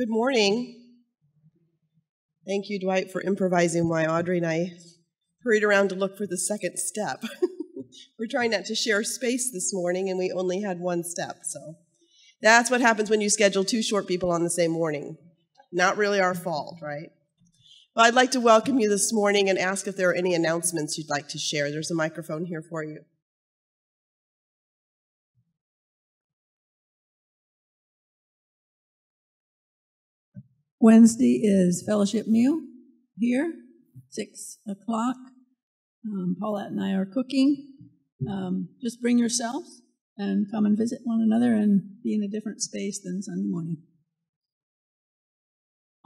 Good morning. Thank you, Dwight, for improvising while Audri and I hurried around to look for the second step. We're trying not to share space this morning, and we only had one step. So that's what happens when you schedule two short people on the same morning. Not really our fault, right? Well, I'd like to welcome you this morning and ask if there are any announcements you'd like to share. There's a microphone here for you. Wednesday is fellowship meal here, six o'clock. Um, Paulette and I are cooking. Um, just bring yourselves and come and visit one another and be in a different space than Sunday morning.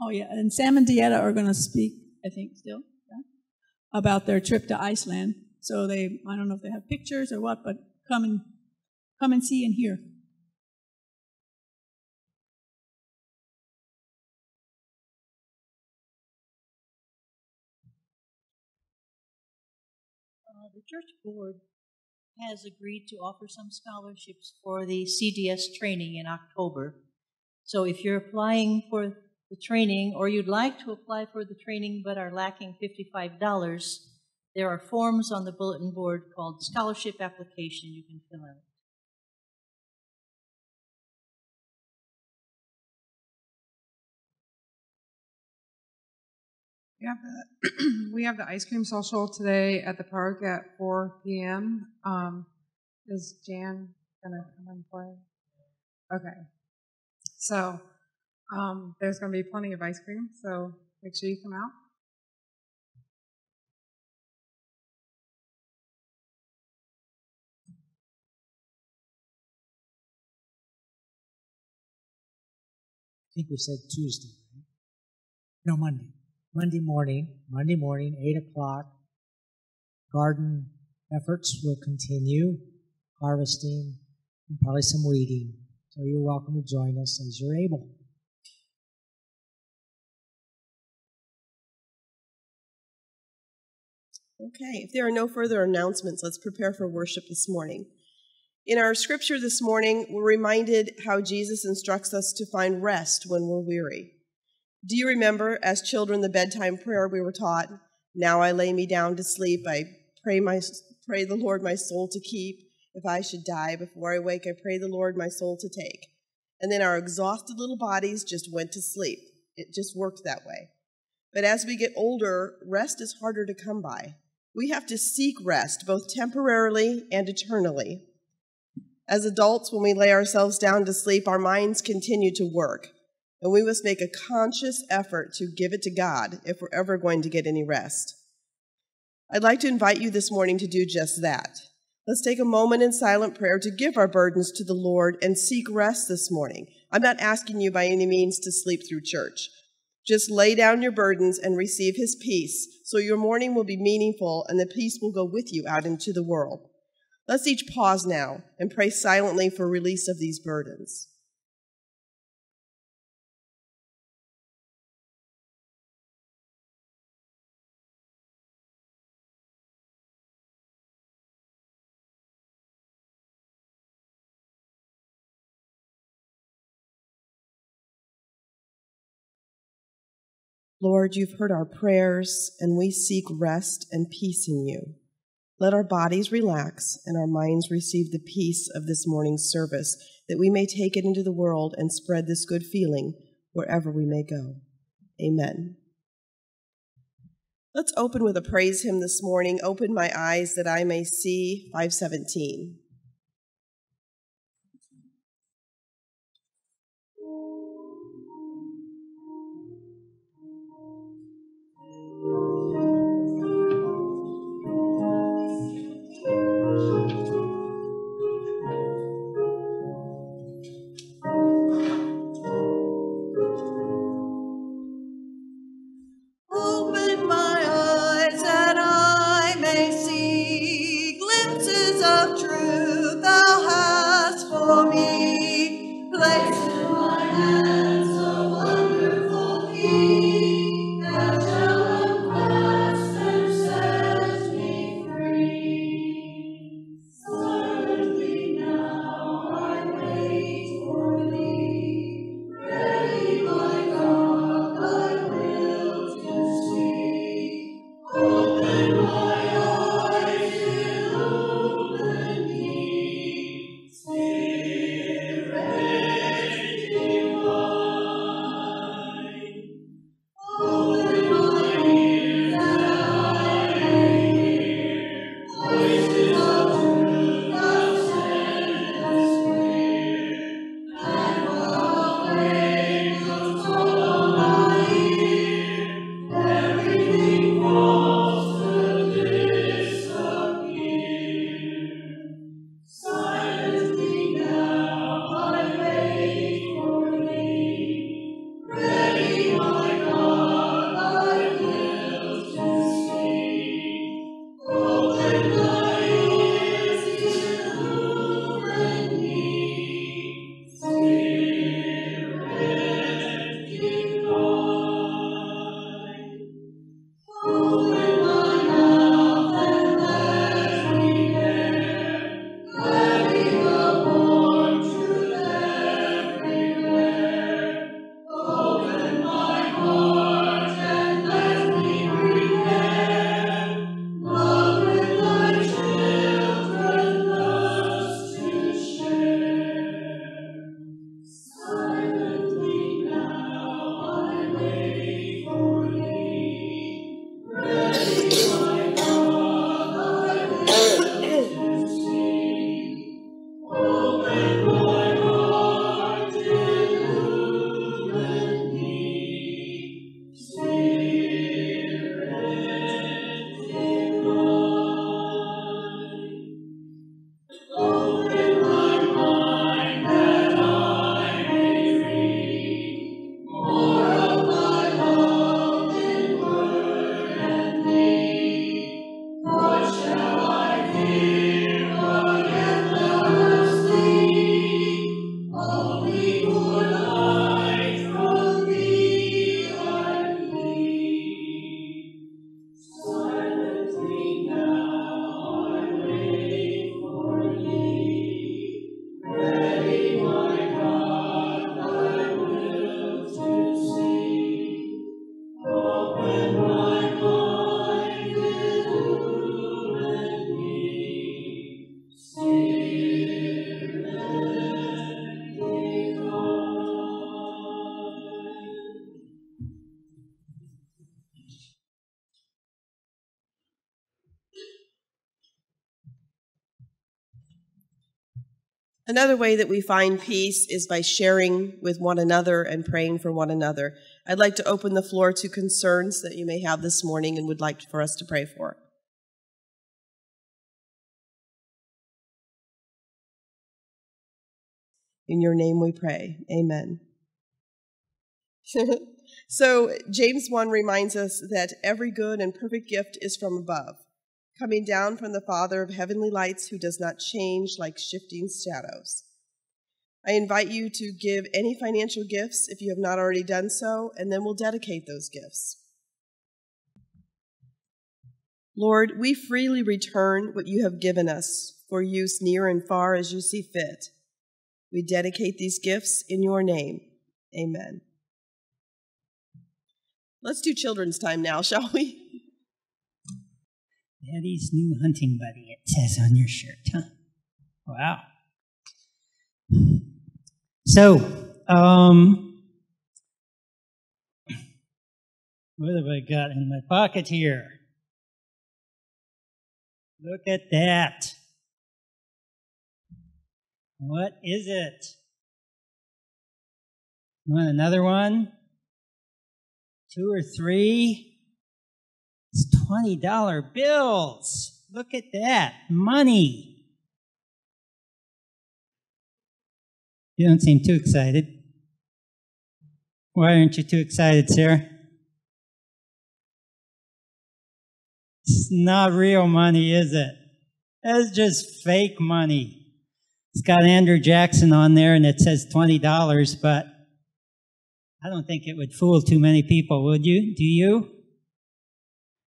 Oh yeah, and Sam and Dieta are going to speak, I think, still yeah, about their trip to Iceland. So they, I don't know if they have pictures or what, but come and come and see and hear. Uh, the church board has agreed to offer some scholarships for the CDS training in October. So if you're applying for the training or you'd like to apply for the training but are lacking $55, there are forms on the bulletin board called scholarship application you can fill out. We have the we have the ice cream social today at the park at 4 p.m. Um, is Jan gonna come and play? Okay, so um, there's gonna be plenty of ice cream, so make sure you come out. I think we said Tuesday, right? No, Monday. Monday morning, Monday morning, 8 o'clock. Garden efforts will continue, harvesting, and probably some weeding. So you're welcome to join us as you're able. Okay, if there are no further announcements, let's prepare for worship this morning. In our scripture this morning, we're reminded how Jesus instructs us to find rest when we're weary. Do you remember, as children, the bedtime prayer we were taught? Now I lay me down to sleep. I pray, my, pray the Lord my soul to keep. If I should die before I wake, I pray the Lord my soul to take. And then our exhausted little bodies just went to sleep. It just worked that way. But as we get older, rest is harder to come by. We have to seek rest, both temporarily and eternally. As adults, when we lay ourselves down to sleep, our minds continue to work, and we must make a conscious effort to give it to God if we're ever going to get any rest. I'd like to invite you this morning to do just that. Let's take a moment in silent prayer to give our burdens to the Lord and seek rest this morning. I'm not asking you by any means to sleep through church. Just lay down your burdens and receive His peace so your morning will be meaningful and the peace will go with you out into the world. Let's each pause now and pray silently for release of these burdens. Lord, you've heard our prayers, and we seek rest and peace in you. Let our bodies relax and our minds receive the peace of this morning's service, that we may take it into the world and spread this good feeling wherever we may go. Amen. Let's open with a praise hymn this morning. Open my eyes that I may see, 517. Another way that we find peace is by sharing with one another and praying for one another. I'd like to open the floor to concerns that you may have this morning and would like for us to pray for. In your name we pray. Amen. so, James 1 reminds us that every good and perfect gift is from above, coming down from the Father of heavenly lights who does not change like shifting shadows. I invite you to give any financial gifts if you have not already done so, and then we'll dedicate those gifts. Lord, we freely return what you have given us for use near and far as you see fit. We dedicate these gifts in your name. Amen. Let's do children's time now, shall we? Daddy's new hunting buddy, it says on your shirt, huh? Wow. So, um, what have I got in my pocket here? Look at that. What is it? Want another one? Two or three? It's $20 bills. Look at that. Money. You don't seem too excited. Why aren't you too excited, Sarah? It's not real money, is it? That's just fake money. It's got Andrew Jackson on there and it says $20, but I don't think it would fool too many people, would you? Do you?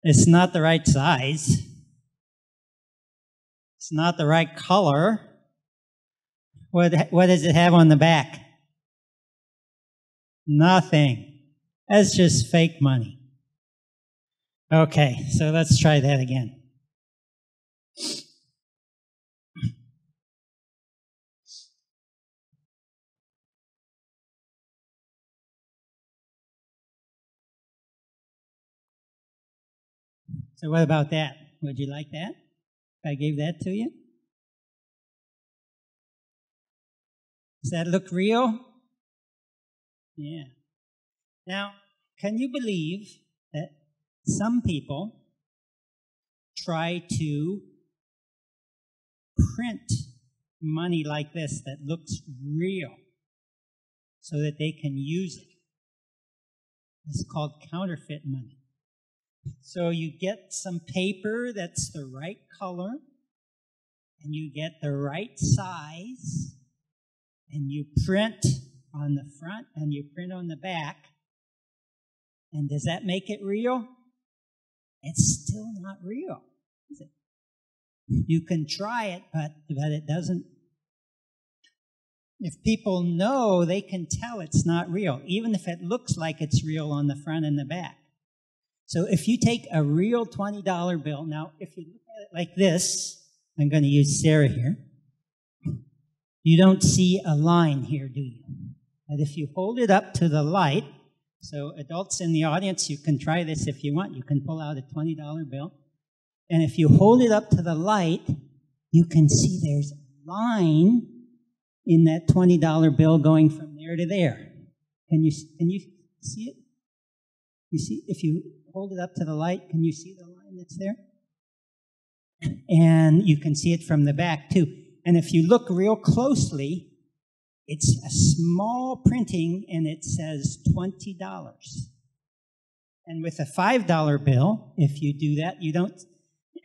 It's not the right size. It's not the right color. What, what does it have on the back? Nothing. That's just fake money. Okay, so let's try that again. So, what about that? Would you like that? If I gave that to you? Does that look real? Yeah. Now, can you believe that some people try to print money like this that looks real so that they can use it? It's called counterfeit money. So you get some paper that's the right color, and you get the right size, and you print on the front and you print on the back. And does that make it real? It's still not real, is it? You can try it, but, but it doesn't. If people know, they can tell it's not real, even if it looks like it's real on the front and the back. So if you take a real $20 bill, now if you look at it like this, I'm going to use Sarah here. You don't see a line here, do you? But if you hold it up to the light, so adults in the audience, you can try this if you want. You can pull out a $20 bill. And if you hold it up to the light, you can see there's a line in that $20 bill going from there to there. Can you, can you see it? You see, if you hold it up to the light, can you see the line that's there? And you can see it from the back too. And if you look real closely, it's a small printing and it says $20. And with a $5 bill, if you do that, you don't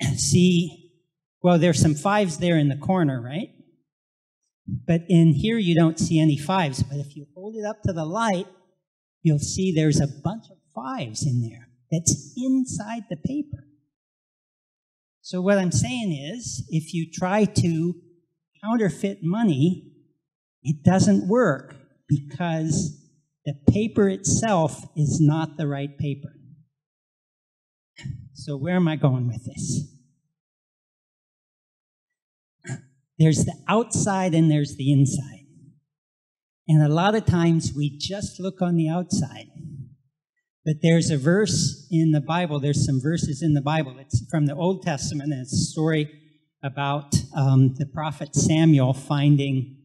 see, well, there's some fives there in the corner, right? But in here, you don't see any fives. But if you hold it up to the light, you'll see there's a bunch of fives in there that's inside the paper. So, what I'm saying is, if you try to counterfeit money, it doesn't work because the paper itself is not the right paper. So, where am I going with this? There's the outside and there's the inside. And a lot of times we just look on the outside. But there's a verse in the Bible, there's some verses in the Bible. It's from the Old Testament, and it's a story about um, the prophet Samuel finding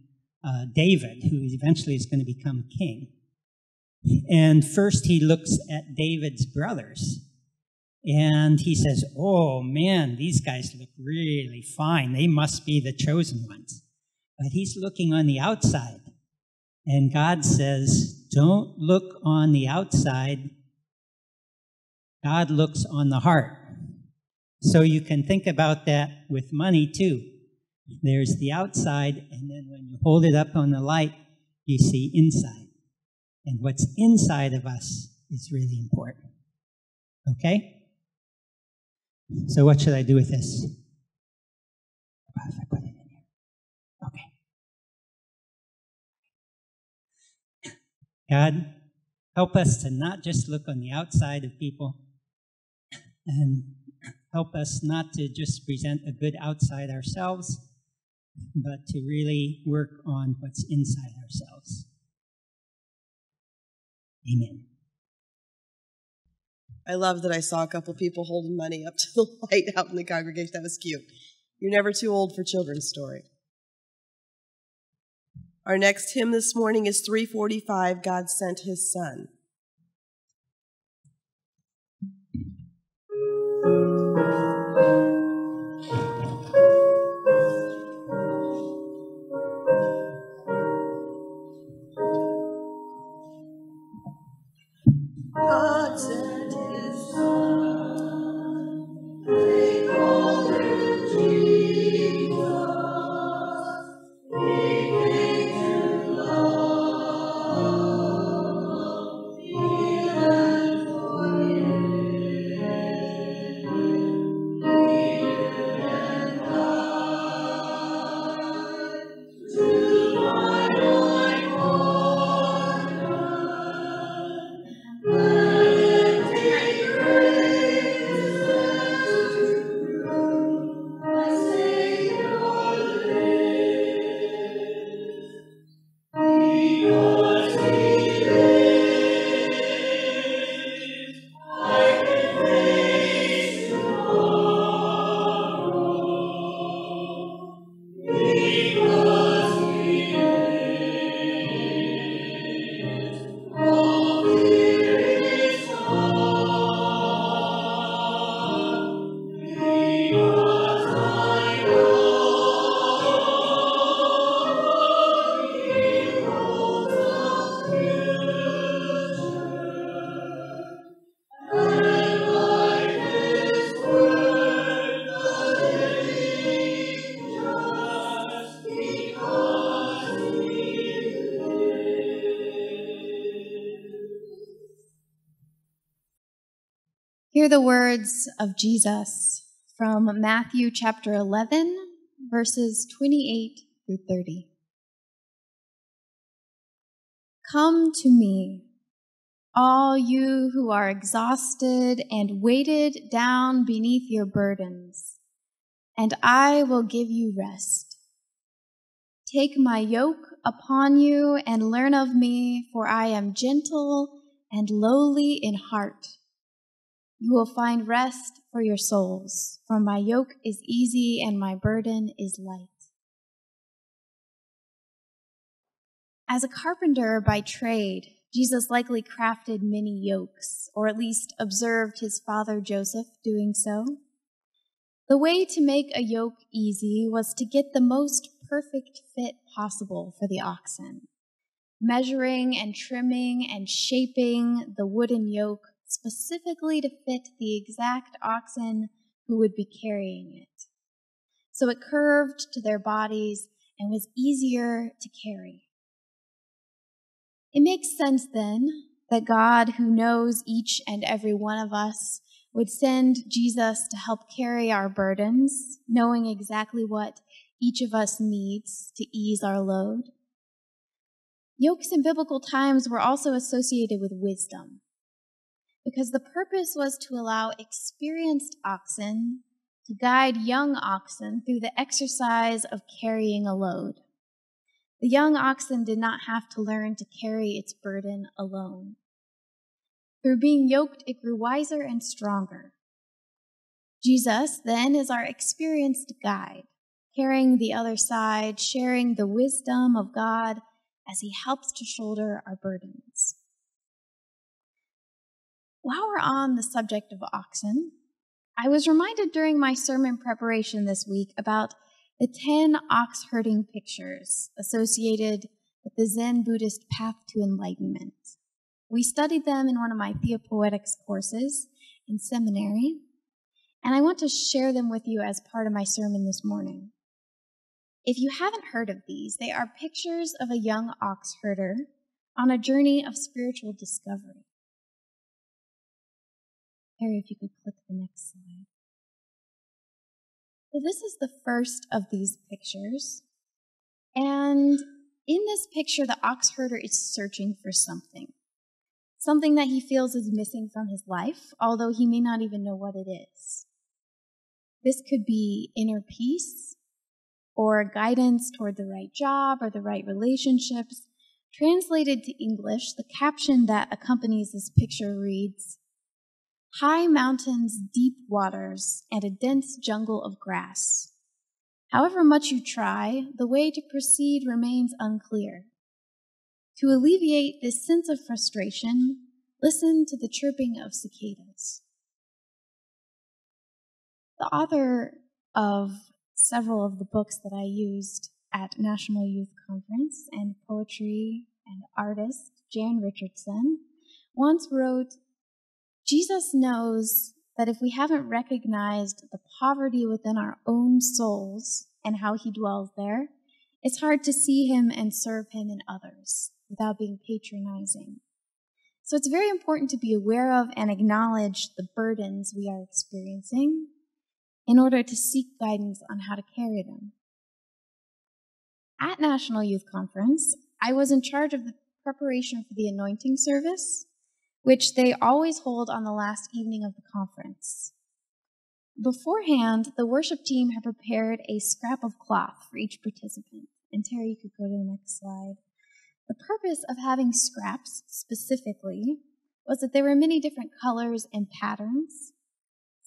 uh, David, who eventually is going to become king. And first he looks at David's brothers and he says, Oh man, these guys look really fine. They must be the chosen ones. But he's looking on the outside. And God says, Don't look on the outside. God looks on the heart. So you can think about that with money too. There's the outside, and then when you hold it up on the light, you see inside. And what's inside of us is really important. Okay? So, what should I do with this? Okay. God, help us to not just look on the outside of people and help us not to just present a good outside ourselves, but to really work on what's inside ourselves. Amen. I love that I saw a couple people holding money up to the light out in the congregation. That was cute. You're never too old for children's story. Our next hymn this morning is 345 God Sent His Son. God Hear the words of Jesus from Matthew chapter 11, verses 28 through 30. Come to me, all you who are exhausted and weighted down beneath your burdens, and I will give you rest. Take my yoke upon you and learn of me, for I am gentle and lowly in heart. You will find rest for your souls, for my yoke is easy and my burden is light. As a carpenter by trade, Jesus likely crafted many yokes, or at least observed his father Joseph doing so. The way to make a yoke easy was to get the most perfect fit possible for the oxen, measuring and trimming and shaping the wooden yoke specifically to fit the exact oxen who would be carrying it. So it curved to their bodies and was easier to carry. It makes sense then that God, who knows each and every one of us, would send Jesus to help carry our burdens, knowing exactly what each of us needs to ease our load. Yokes in biblical times were also associated with wisdom because the purpose was to allow experienced oxen to guide young oxen through the exercise of carrying a load. The young oxen did not have to learn to carry its burden alone. Through being yoked, it grew wiser and stronger. Jesus then is our experienced guide, carrying the other side, sharing the wisdom of God as he helps to shoulder our burdens. While we're on the subject of oxen, I was reminded during my sermon preparation this week about the 10 ox herding pictures associated with the Zen Buddhist path to enlightenment. We studied them in one of my Theopoetics courses in seminary, and I want to share them with you as part of my sermon this morning. If you haven't heard of these, they are pictures of a young ox herder on a journey of spiritual discovery. Harry, if you could click the next slide. So, this is the first of these pictures. And in this picture, the ox herder is searching for something. Something that he feels is missing from his life, although he may not even know what it is. This could be inner peace, or guidance toward the right job or the right relationships. Translated to English, the caption that accompanies this picture reads High mountains, deep waters, and a dense jungle of grass. However much you try, the way to proceed remains unclear. To alleviate this sense of frustration, listen to the chirping of cicadas. The author of several of the books that I used at National Youth Conference and poetry and artist Jan Richardson once wrote Jesus knows that if we haven't recognized the poverty within our own souls and how he dwells there, it's hard to see him and serve him in others without being patronizing. So it's very important to be aware of and acknowledge the burdens we are experiencing in order to seek guidance on how to carry them. At National Youth Conference, I was in charge of the preparation for the anointing service, which they always hold on the last evening of the conference. Beforehand, the worship team had prepared a scrap of cloth for each participant. And Terry, you could go to the next slide. The purpose of having scraps specifically was that there were many different colors and patterns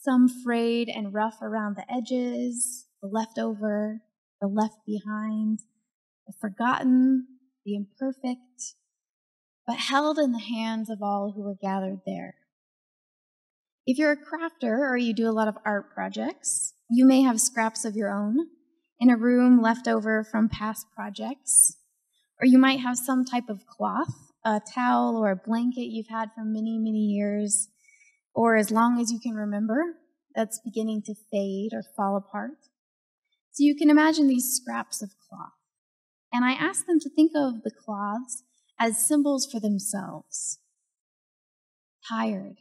some frayed and rough around the edges, the leftover, the left behind, the forgotten, the imperfect, but held in the hands of all who were gathered there. If you're a crafter or you do a lot of art projects, you may have scraps of your own in a room left over from past projects, or you might have some type of cloth, a towel or a blanket you've had for many, many years or as long as you can remember, that's beginning to fade or fall apart. So you can imagine these scraps of cloth. And I asked them to think of the cloths as symbols for themselves. Tired,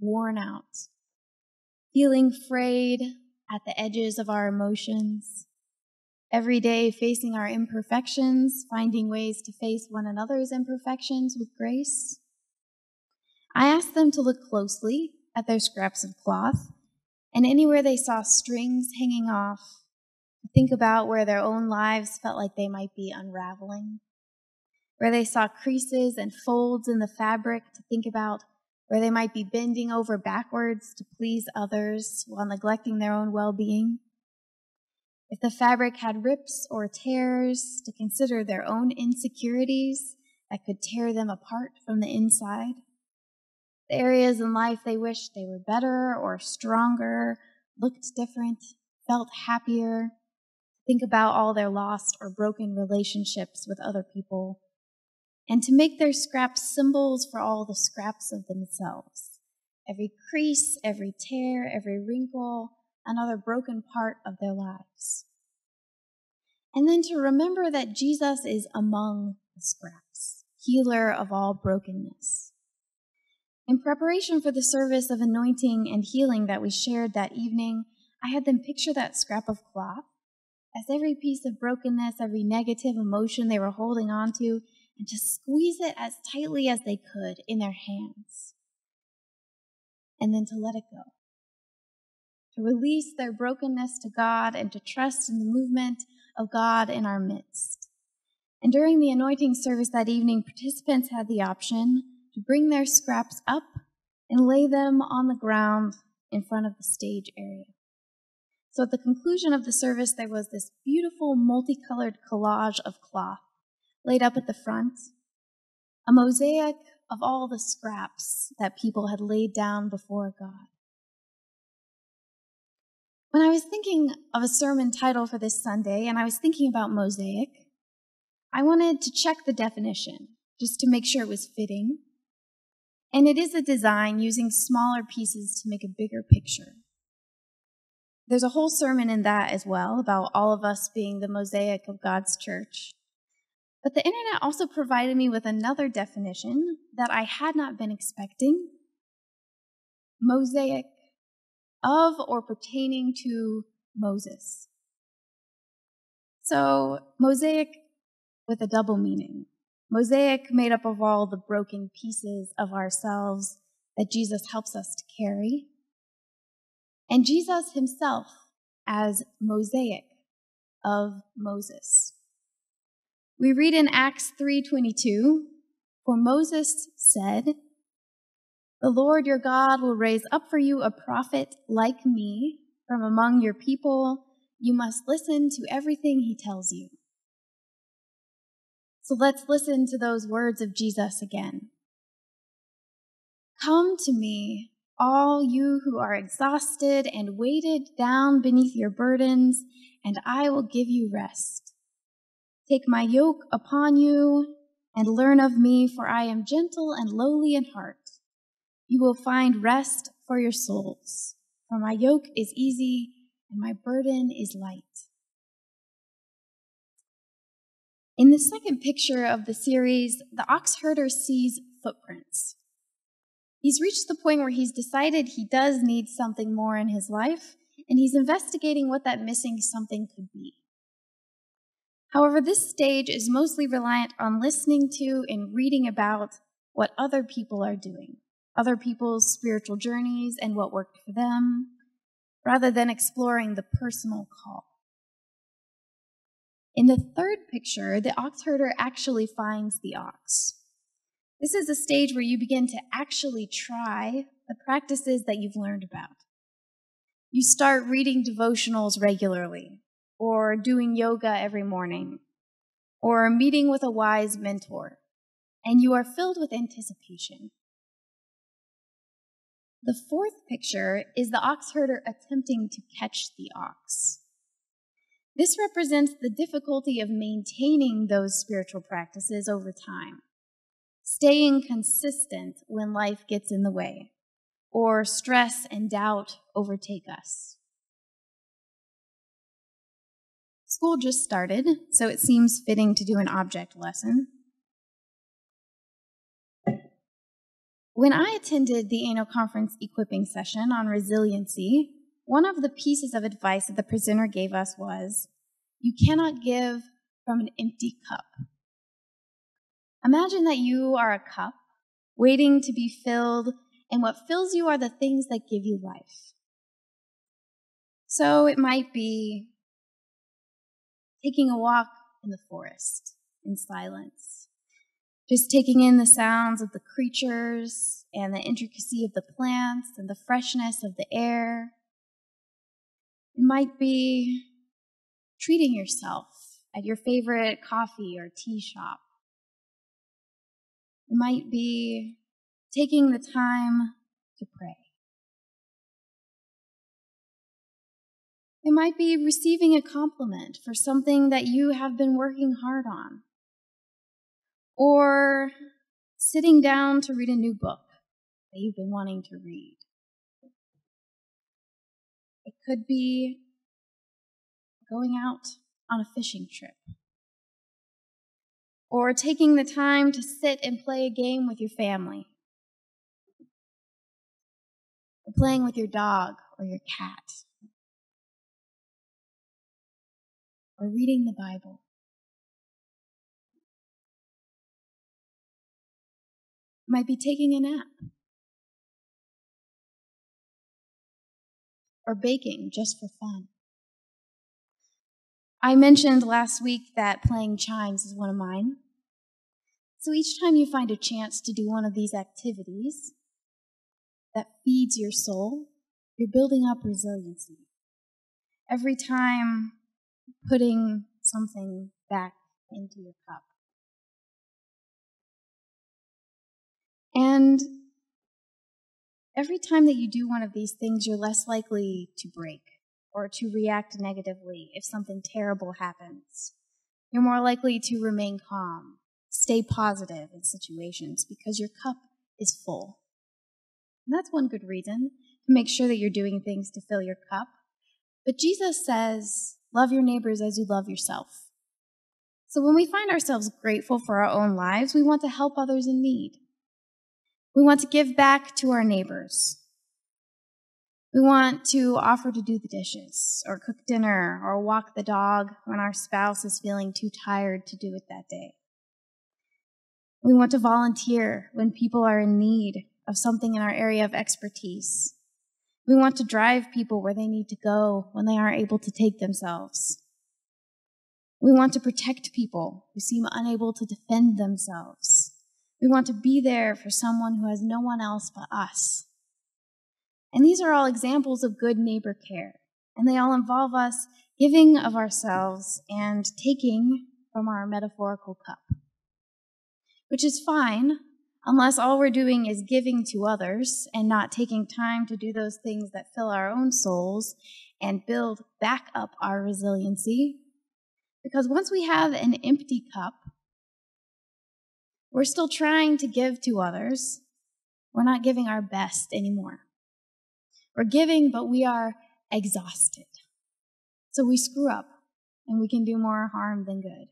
worn out, feeling frayed at the edges of our emotions, every day facing our imperfections, finding ways to face one another's imperfections with grace. I asked them to look closely at their scraps of cloth, and anywhere they saw strings hanging off, to think about where their own lives felt like they might be unraveling, where they saw creases and folds in the fabric, to think about where they might be bending over backwards to please others while neglecting their own well being. If the fabric had rips or tears, to consider their own insecurities that could tear them apart from the inside the areas in life they wished they were better or stronger, looked different, felt happier. Think about all their lost or broken relationships with other people, and to make their scraps symbols for all the scraps of themselves. Every crease, every tear, every wrinkle, another broken part of their lives. And then to remember that Jesus is among the scraps, healer of all brokenness. In preparation for the service of anointing and healing that we shared that evening, I had them picture that scrap of cloth as every piece of brokenness, every negative emotion they were holding on to, and to squeeze it as tightly as they could in their hands. And then to let it go. To release their brokenness to God and to trust in the movement of God in our midst. And during the anointing service that evening, participants had the option to bring their scraps up and lay them on the ground in front of the stage area. So at the conclusion of the service, there was this beautiful multicolored collage of cloth laid up at the front, a mosaic of all the scraps that people had laid down before God. When I was thinking of a sermon title for this Sunday and I was thinking about mosaic, I wanted to check the definition just to make sure it was fitting. And it is a design using smaller pieces to make a bigger picture. There's a whole sermon in that as well about all of us being the mosaic of God's church. But the internet also provided me with another definition that I had not been expecting mosaic of or pertaining to Moses. So, mosaic with a double meaning. Mosaic made up of all the broken pieces of ourselves that Jesus helps us to carry and Jesus himself as mosaic of Moses. We read in Acts 3:22, for Moses said, "The Lord your God will raise up for you a prophet like me from among your people. You must listen to everything he tells you." So let's listen to those words of Jesus again. Come to me, all you who are exhausted and weighted down beneath your burdens, and I will give you rest. Take my yoke upon you and learn of me, for I am gentle and lowly in heart. You will find rest for your souls, for my yoke is easy and my burden is light. In the second picture of the series, the ox herder sees footprints. He's reached the point where he's decided he does need something more in his life, and he's investigating what that missing something could be. However, this stage is mostly reliant on listening to and reading about what other people are doing, other people's spiritual journeys and what worked for them, rather than exploring the personal call. In the third picture, the ox herder actually finds the ox. This is a stage where you begin to actually try the practices that you've learned about. You start reading devotionals regularly, or doing yoga every morning, or meeting with a wise mentor, and you are filled with anticipation. The fourth picture is the ox herder attempting to catch the ox. This represents the difficulty of maintaining those spiritual practices over time staying consistent when life gets in the way, or stress and doubt overtake us. School just started, so it seems fitting to do an object lesson. When I attended the annual conference equipping session on resiliency, one of the pieces of advice that the presenter gave us was you cannot give from an empty cup. Imagine that you are a cup waiting to be filled, and what fills you are the things that give you life. So it might be taking a walk in the forest in silence, just taking in the sounds of the creatures and the intricacy of the plants and the freshness of the air. It might be treating yourself at your favorite coffee or tea shop it might be taking the time to pray. It might be receiving a compliment for something that you have been working hard on. Or sitting down to read a new book that you've been wanting to read. It could be going out on a fishing trip or taking the time to sit and play a game with your family, or playing with your dog or your cat, or reading the Bible. might be taking a nap. Or baking just for fun. I mentioned last week that playing chimes is one of mine. So each time you find a chance to do one of these activities that feeds your soul, you're building up resiliency. Every time putting something back into your cup. And every time that you do one of these things, you're less likely to break or to react negatively if something terrible happens. You're more likely to remain calm, stay positive in situations because your cup is full. And that's one good reason to make sure that you're doing things to fill your cup. But Jesus says, love your neighbors as you love yourself. So when we find ourselves grateful for our own lives, we want to help others in need. We want to give back to our neighbors. We want to offer to do the dishes, or cook dinner, or walk the dog when our spouse is feeling too tired to do it that day. We want to volunteer when people are in need of something in our area of expertise. We want to drive people where they need to go when they aren't able to take themselves. We want to protect people who seem unable to defend themselves. We want to be there for someone who has no one else but us. And these are all examples of good neighbor care, and they all involve us giving of ourselves and taking from our metaphorical cup. Which is fine, unless all we're doing is giving to others and not taking time to do those things that fill our own souls and build back up our resiliency. Because once we have an empty cup, we're still trying to give to others. We're not giving our best anymore. We're giving, but we are exhausted. So we screw up and we can do more harm than good.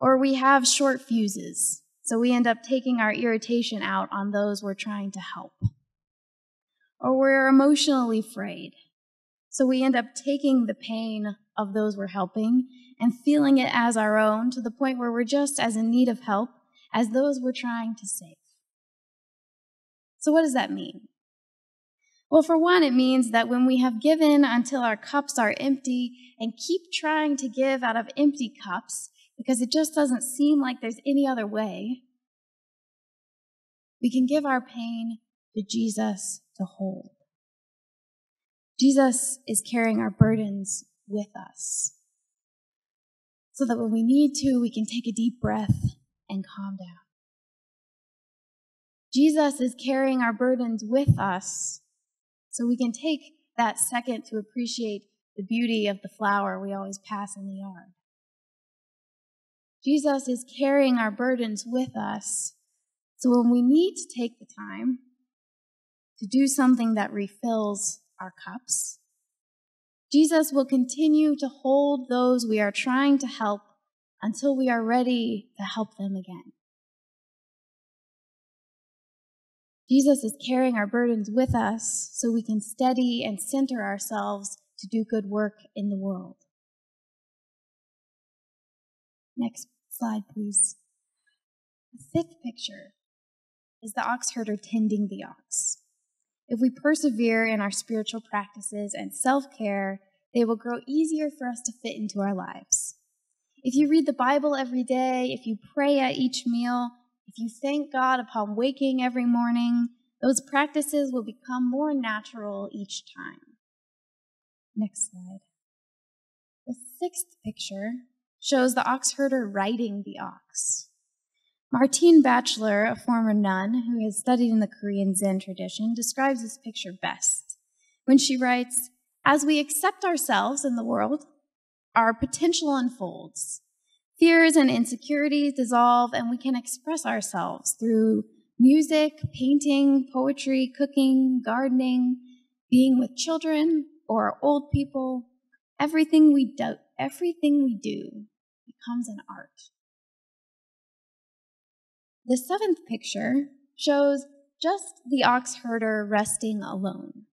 Or we have short fuses, so we end up taking our irritation out on those we're trying to help. Or we're emotionally frayed, so we end up taking the pain of those we're helping and feeling it as our own to the point where we're just as in need of help as those we're trying to save. So, what does that mean? Well, for one, it means that when we have given until our cups are empty and keep trying to give out of empty cups because it just doesn't seem like there's any other way, we can give our pain to Jesus to hold. Jesus is carrying our burdens with us so that when we need to, we can take a deep breath and calm down. Jesus is carrying our burdens with us so we can take that second to appreciate the beauty of the flower we always pass in the yard. Jesus is carrying our burdens with us so when we need to take the time to do something that refills our cups, Jesus will continue to hold those we are trying to help until we are ready to help them again. Jesus is carrying our burdens with us so we can steady and center ourselves to do good work in the world. Next slide, please. The fifth picture is the ox herder tending the ox. If we persevere in our spiritual practices and self care, they will grow easier for us to fit into our lives. If you read the Bible every day, if you pray at each meal, if you thank God upon waking every morning, those practices will become more natural each time. Next slide. The sixth picture shows the ox herder riding the ox. Martine Batchelor, a former nun who has studied in the Korean Zen tradition, describes this picture best when she writes, As we accept ourselves in the world, our potential unfolds. Fears and insecurities dissolve, and we can express ourselves through music, painting, poetry, cooking, gardening, being with children or old people. Everything we do, everything we do becomes an art. The seventh picture shows just the ox herder resting alone.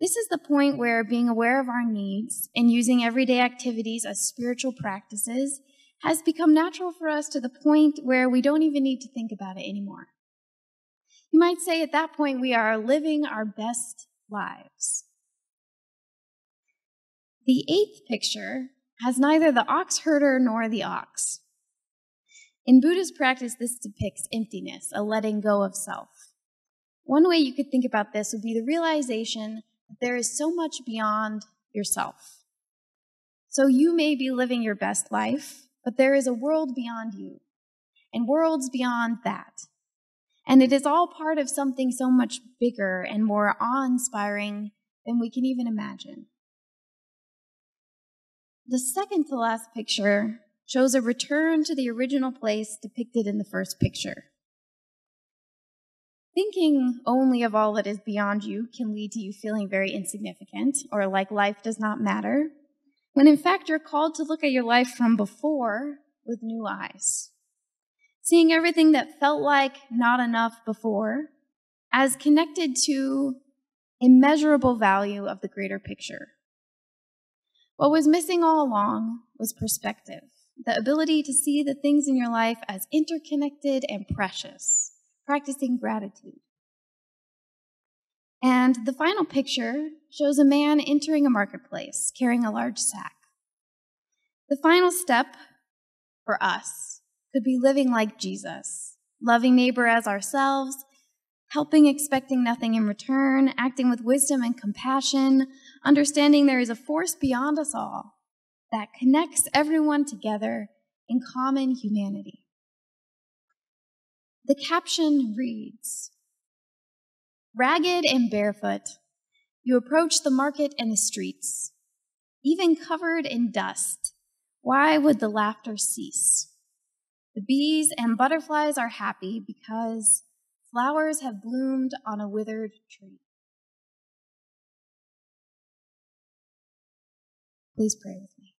This is the point where being aware of our needs and using everyday activities as spiritual practices has become natural for us to the point where we don't even need to think about it anymore. You might say at that point we are living our best lives. The eighth picture has neither the ox herder nor the ox. In Buddhist practice, this depicts emptiness, a letting go of self. One way you could think about this would be the realization that there is so much beyond yourself. So you may be living your best life, but there is a world beyond you, and worlds beyond that. And it is all part of something so much bigger and more awe inspiring than we can even imagine. The second to last picture shows a return to the original place depicted in the first picture. Thinking only of all that is beyond you can lead to you feeling very insignificant or like life does not matter, when in fact you're called to look at your life from before with new eyes. Seeing everything that felt like not enough before as connected to immeasurable value of the greater picture. What was missing all along was perspective, the ability to see the things in your life as interconnected and precious, practicing gratitude. And the final picture shows a man entering a marketplace carrying a large sack. The final step for us could be living like Jesus, loving neighbor as ourselves, helping expecting nothing in return, acting with wisdom and compassion, understanding there is a force beyond us all that connects everyone together in common humanity. The caption reads Ragged and barefoot, you approach the market and the streets, even covered in dust. Why would the laughter cease? The bees and butterflies are happy because flowers have bloomed on a withered tree. Please pray with me.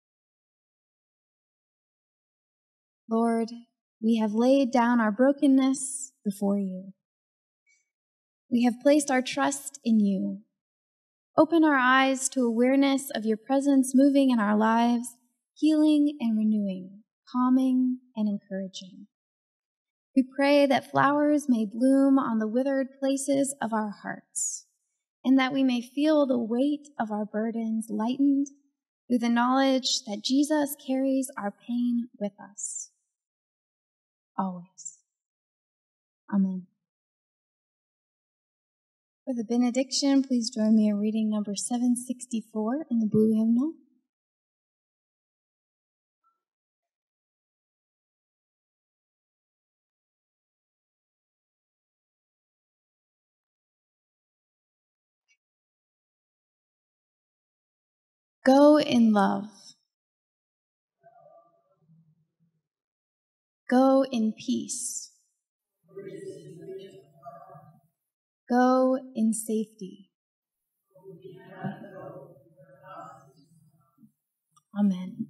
Lord, we have laid down our brokenness before you. We have placed our trust in you. Open our eyes to awareness of your presence moving in our lives, healing and renewing, calming and encouraging. We pray that flowers may bloom on the withered places of our hearts, and that we may feel the weight of our burdens lightened through the knowledge that Jesus carries our pain with us. Always. Amen. For the benediction, please join me in reading number 764 in the Blue Hymnal. Go in love. Go in peace. Go in safety. Amen.